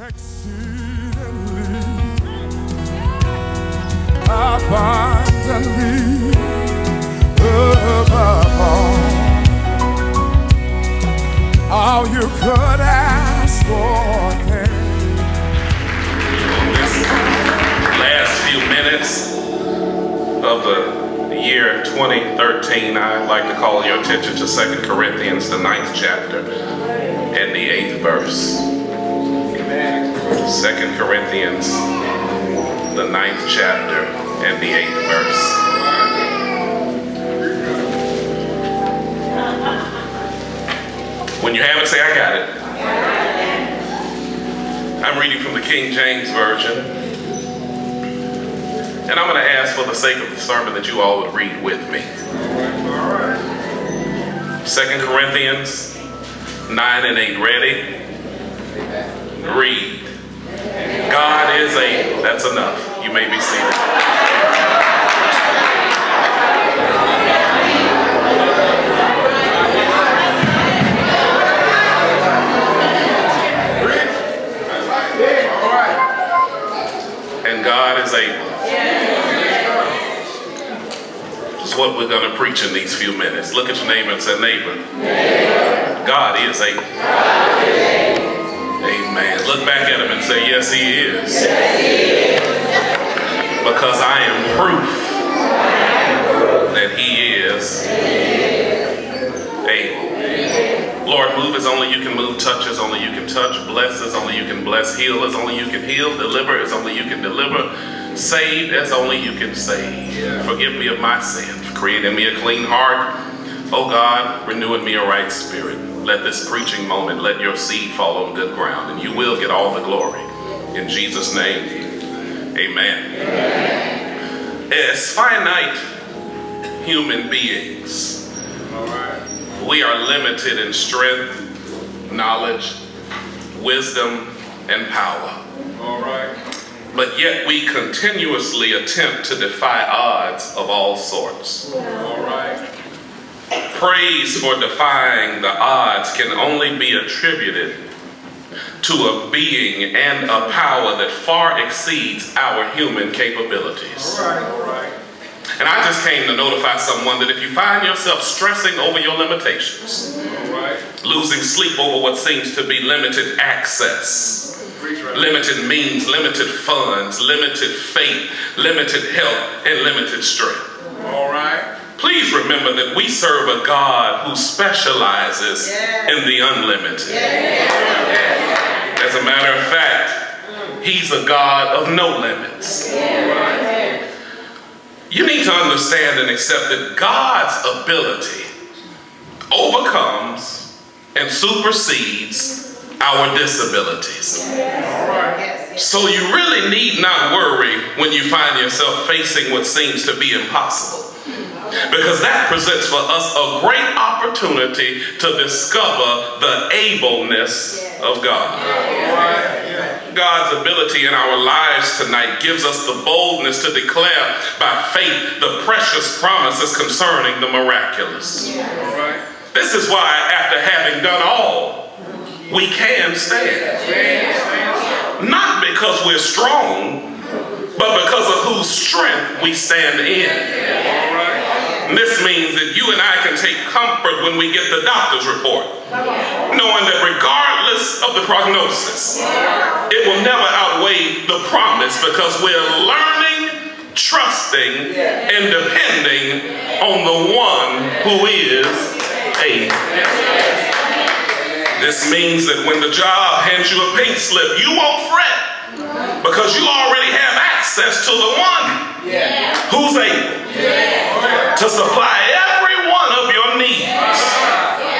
exceedingly abundantly above all, all you could ask for. Last few minutes of the year 2013, I'd like to call your attention to 2 Corinthians, the ninth chapter, and the eighth verse. 2 Corinthians, the ninth chapter, and the eighth verse. When you have it, say, I got it. I'm reading from the King James Version. And I'm going to ask for the sake of the sermon that you all would read with me. 2 Corinthians 9 and 8. Ready? Read. God is a, that's enough. You may be seated. And God is able. Is what we're going to preach in these few minutes. Look at your neighbor and say, neighbor. God is able. Amen. Look back at him and say, yes, he is. Because I am proof that he is able. Lord, move as only you can move, touch as only you can touch, bless as only you can bless, heal as only you can heal, deliver as only you can deliver, save as only you can save. Forgive me of my sins, create in me a clean heart. Oh God, renew in me a right spirit. Let this preaching moment, let your seed fall on good ground, and you will get all the glory. In Jesus' name, amen. As finite human beings, we are limited in strength, knowledge, wisdom, and power. But yet we continuously attempt to defy odds of all sorts. Praise for defying the odds can only be attributed to a being and a power that far exceeds our human capabilities. All right. And I just came to notify someone that if you find yourself stressing over your limitations, losing sleep over what seems to be limited access, limited means, limited funds, limited faith, limited health, and limited strength. Please remember that we serve a God who specializes in the unlimited. As a matter of fact, mm. He's a God of no limits. You need to understand and accept that God's ability overcomes and supersedes our disabilities. So you really need not worry when you find yourself facing what seems to be impossible. Because that presents for us a great opportunity to discover the ableness of God. God's ability in our lives tonight gives us the boldness to declare by faith the precious promises concerning the miraculous. This is why, after having done all, we can stand. Not because we're strong, but because of whose strength we stand in. This means that you and I can take comfort when we get the doctor's report, knowing that regardless of the prognosis, it will never outweigh the promise because we're learning, trusting, and depending on the one who is able. This means that when the job hands you a pink slip, you won't fret because you already have access to the one who's able to supply every one of your needs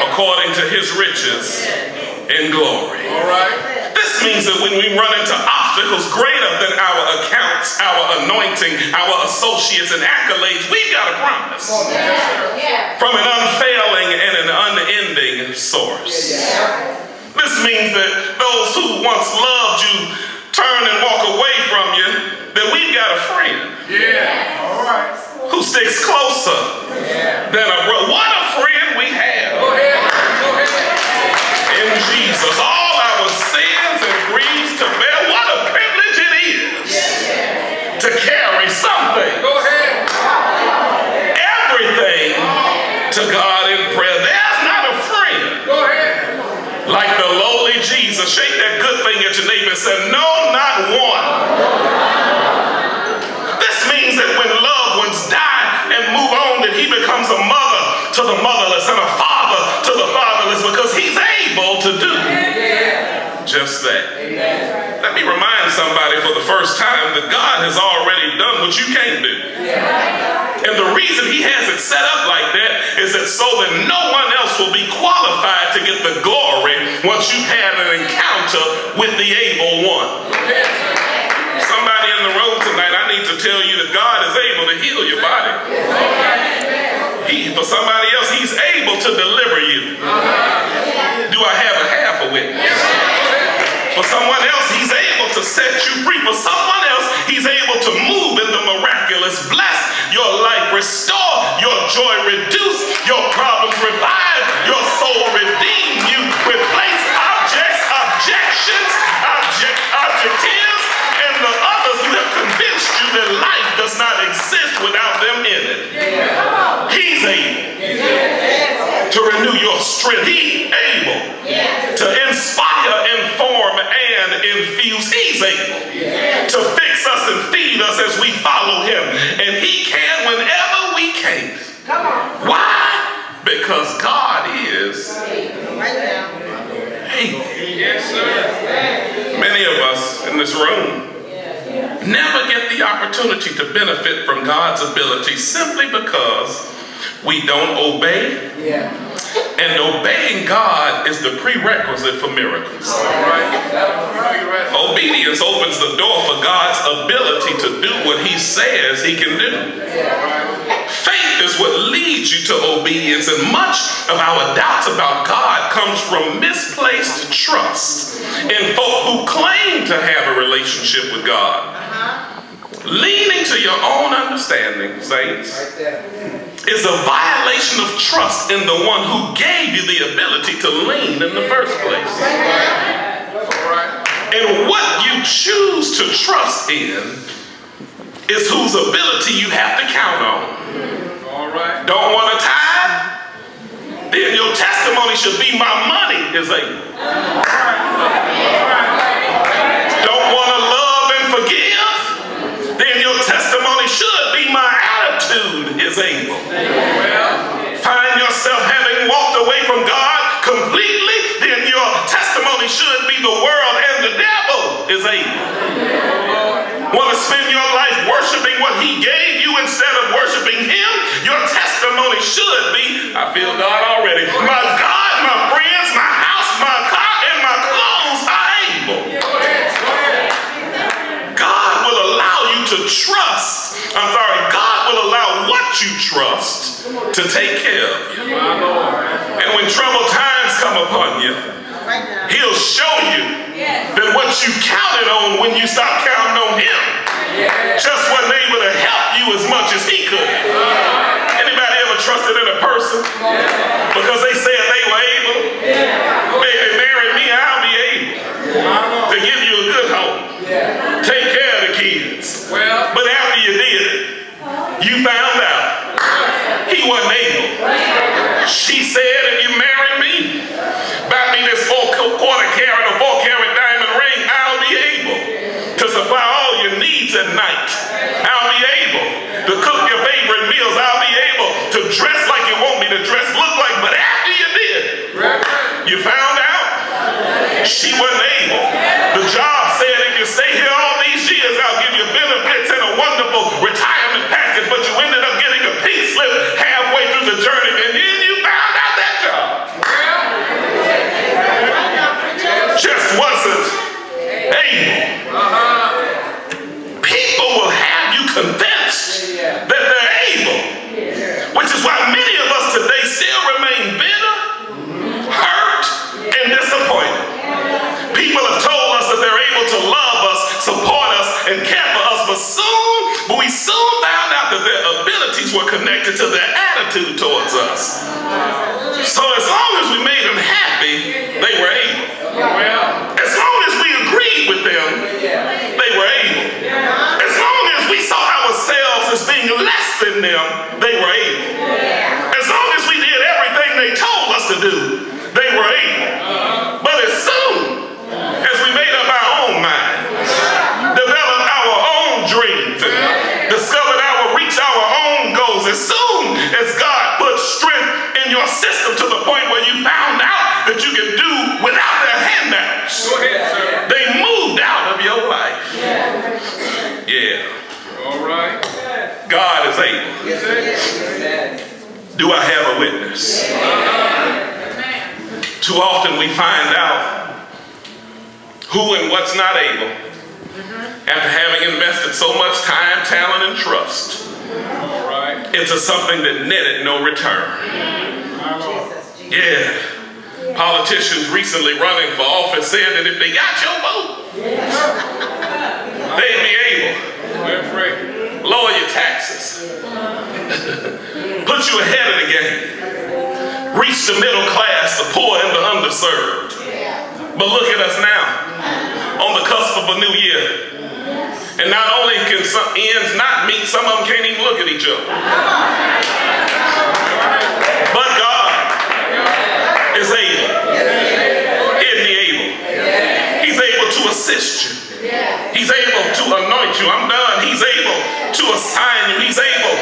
according to his riches in glory. This means that when we run into obstacles greater than our accounts, our anointing, our associates, and accolades, we've got a promise from an unfailing and an unending source. This means that those who once loved you turn and walk away from you, that we've got a friend who sticks closer than a brother. What a friend first time that God has already done what you can't do. And the reason he has it set up like that is that so that no one else will be qualified to get the glory once you've had an encounter with the able one. Somebody in the room tonight, I need to tell you that God is able to heal your body. He, for somebody else, he's able to deliver you. Do I have a half a witness? For someone else, he's able to set you free. For someone else, he's able to move in the miraculous, bless your life, restore your joy, reduce your problems, revive your soul, redeem the opportunity to benefit from God's ability simply because we don't obey. And obeying God is the prerequisite for miracles. All right. Obedience opens the door for God's ability to do what He says He can do. Faith is what leads you to obedience, and much of our doubts about God comes from misplaced trust in folk who claim to have a relationship with God. Leaning to your own understanding, saints, is a violation of trust in the one who gave you the ability to lean in the first place. And what you choose to trust in is whose ability you have to count on. All right. Don't want to tithe? Then your testimony should be my money is able. Don't want to love and forgive? Testimony should be my attitude is able. Find yourself having walked away from God completely, then your testimony should be the world and the devil is able. Want to spend your life worshiping what he gave you instead of worshiping him? Your testimony should be, I feel God already. My what you trust to take care of you. And when troubled times come upon you, He'll show you that what you counted on when you stopped counting on Him just wasn't able to help you as much as He could. Anybody ever trusted in a person because they said they were able? Baby, marry me, I'll be able to give you a good home, take care of the kids. Well, But after you did it, you found out he wasn't able. She said, if you marry me, buy me this four quarter carat or four carat diamond ring, I'll be able to supply all your needs at night. I'll be able to cook your favorite meals. I'll be able to dress like you want me to dress, look like. But after you did, you found out she wasn't able. The job said if you stay here that you can do without their handouts. Go ahead, sir. They moved out of your life. Yeah. yeah. All right. God is able. Yes, Do I have a witness? Too often we find out who and what's not able after having invested so much time, talent, and trust All right. into something that netted no return. My Lord. Yeah. Politicians recently running for office said that if they got your vote, they'd be able lower your taxes, put you ahead of the game, reach the middle class, the poor and the underserved. But look at us now, on the cusp of a new year. And not only can some ends not meet, some of them can't even look at each other. But God is able. Isn't he able? He's able to assist you. He's able to anoint you. I'm done. He's able to assign you. He's able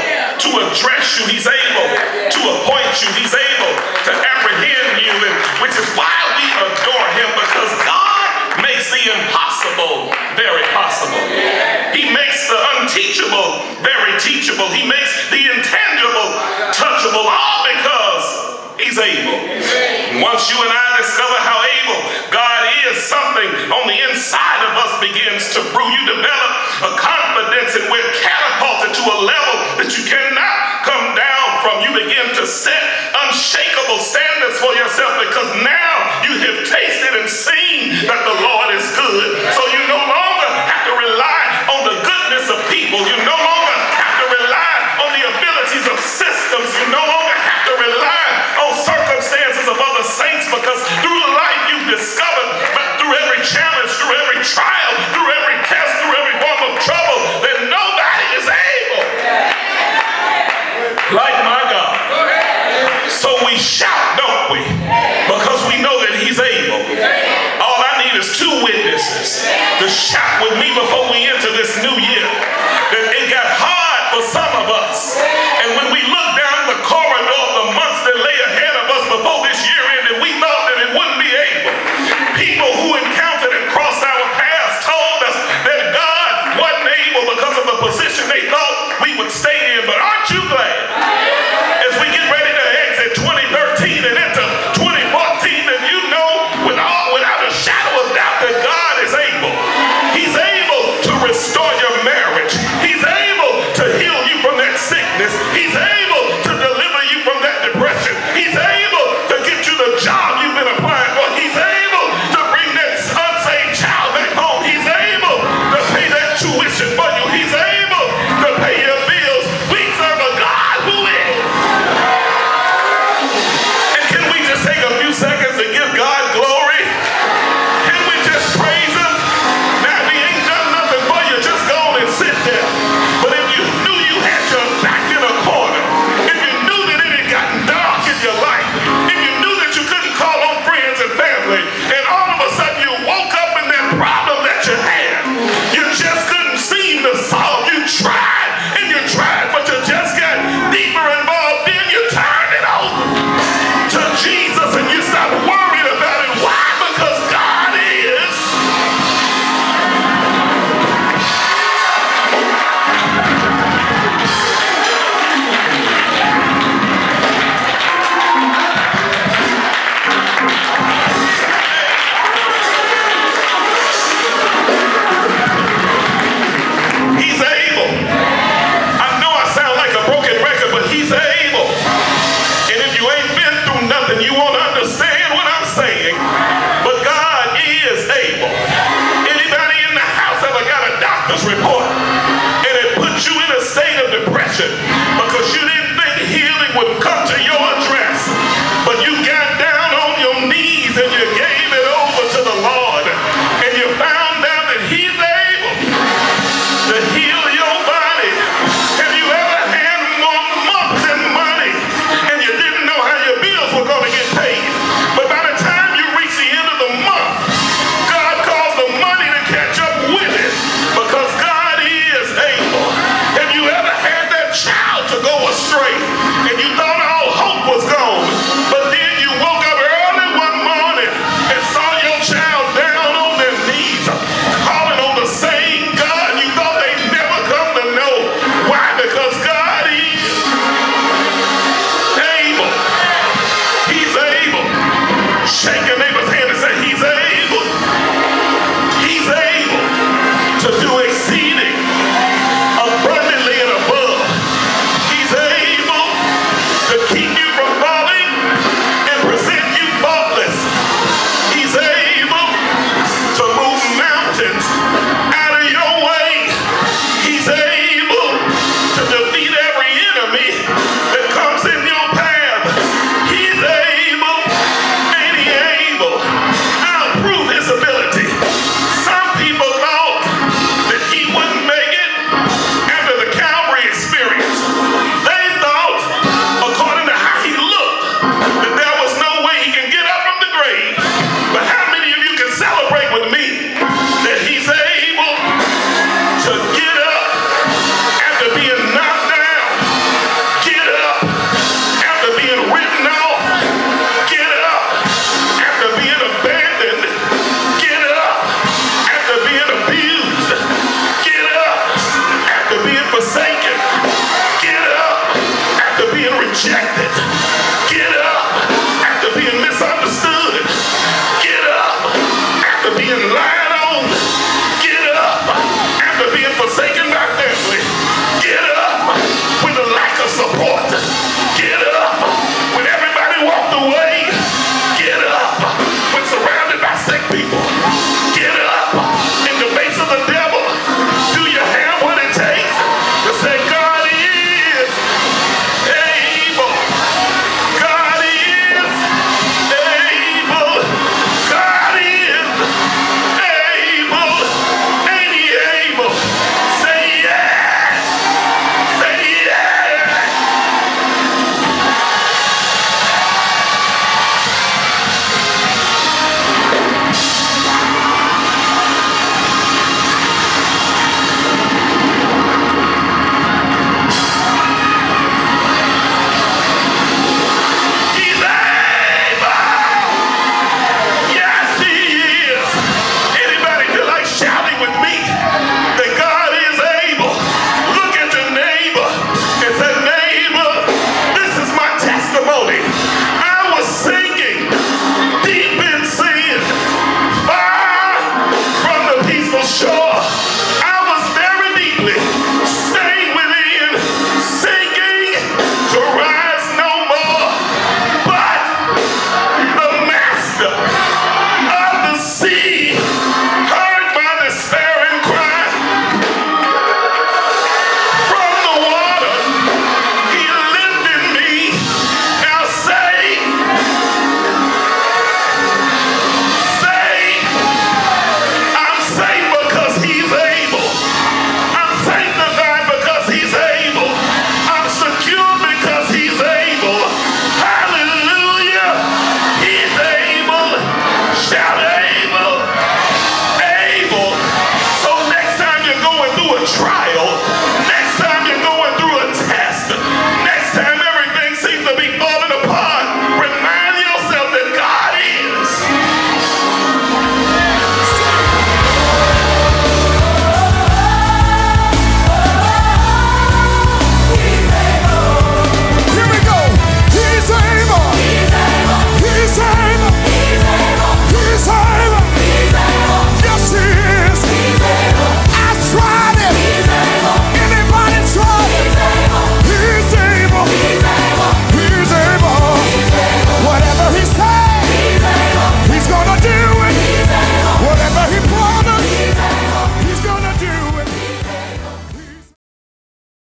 to address you. He's able to appoint you. He's able to apprehend you. And which is why we adore him because God makes the impossible very possible. He makes the unteachable very teachable. He makes the intangible touchable all because he's able. Once you and I discover how able God is, something on the inside of us begins to brew. You develop a confidence and we're catapulted to a level that you cannot come down from. You begin to set unshakable standards for yourself because now you have tasted and seen that the Lord is good. So you no pueblo